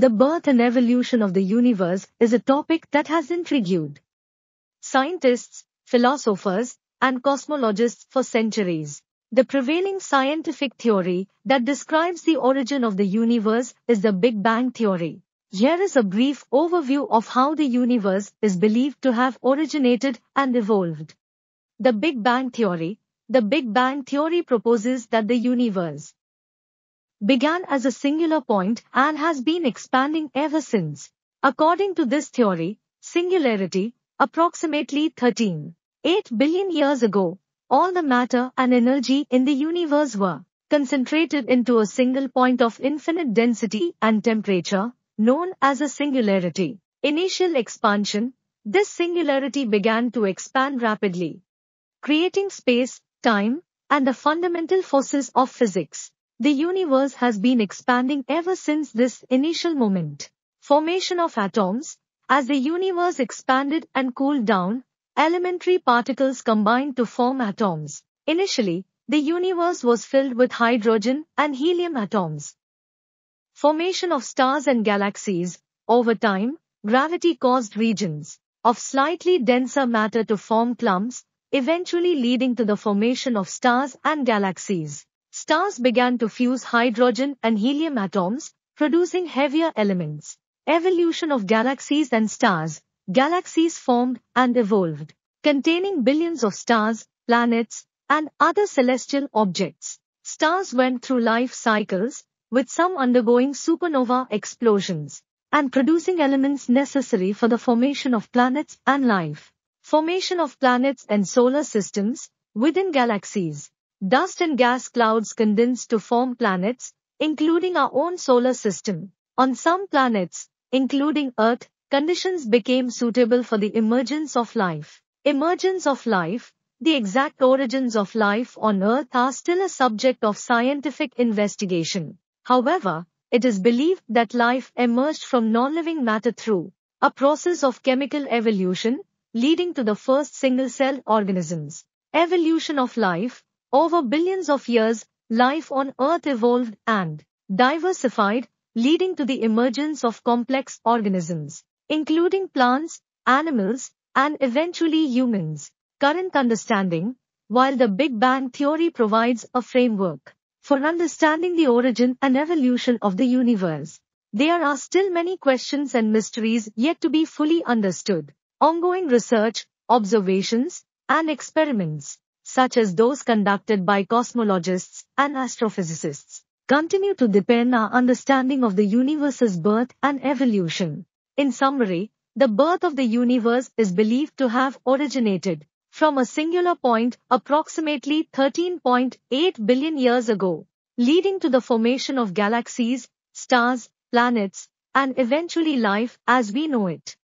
The birth and evolution of the universe is a topic that has intrigued scientists, philosophers, and cosmologists for centuries. The prevailing scientific theory that describes the origin of the universe is the Big Bang theory. Here is a brief overview of how the universe is believed to have originated and evolved. The Big Bang theory. The Big Bang theory proposes that the universe began as a singular point and has been expanding ever since. According to this theory, singularity, approximately 13.8 billion years ago, all the matter and energy in the universe were concentrated into a single point of infinite density and temperature, known as a singularity. Initial expansion, this singularity began to expand rapidly, creating space, time, and the fundamental forces of physics. The universe has been expanding ever since this initial moment. Formation of atoms, as the universe expanded and cooled down, Elementary particles combined to form atoms. Initially, the universe was filled with hydrogen and helium atoms. Formation of stars and galaxies. Over time, gravity caused regions of slightly denser matter to form clumps, eventually leading to the formation of stars and galaxies. Stars began to fuse hydrogen and helium atoms, producing heavier elements. Evolution of galaxies and stars galaxies formed and evolved, containing billions of stars, planets, and other celestial objects. Stars went through life cycles, with some undergoing supernova explosions and producing elements necessary for the formation of planets and life. Formation of planets and solar systems within galaxies. Dust and gas clouds condense to form planets, including our own solar system. On some planets, including Earth, conditions became suitable for the emergence of life. Emergence of life, the exact origins of life on Earth are still a subject of scientific investigation. However, it is believed that life emerged from non-living matter through a process of chemical evolution, leading to the first single-cell organisms. Evolution of life, over billions of years, life on Earth evolved and diversified, leading to the emergence of complex organisms including plants, animals, and eventually humans. Current understanding, while the Big Bang theory provides a framework for understanding the origin and evolution of the universe, there are still many questions and mysteries yet to be fully understood. Ongoing research, observations, and experiments, such as those conducted by cosmologists and astrophysicists, continue to deepen our understanding of the universe's birth and evolution. In summary, the birth of the universe is believed to have originated from a singular point approximately 13.8 billion years ago, leading to the formation of galaxies, stars, planets, and eventually life as we know it.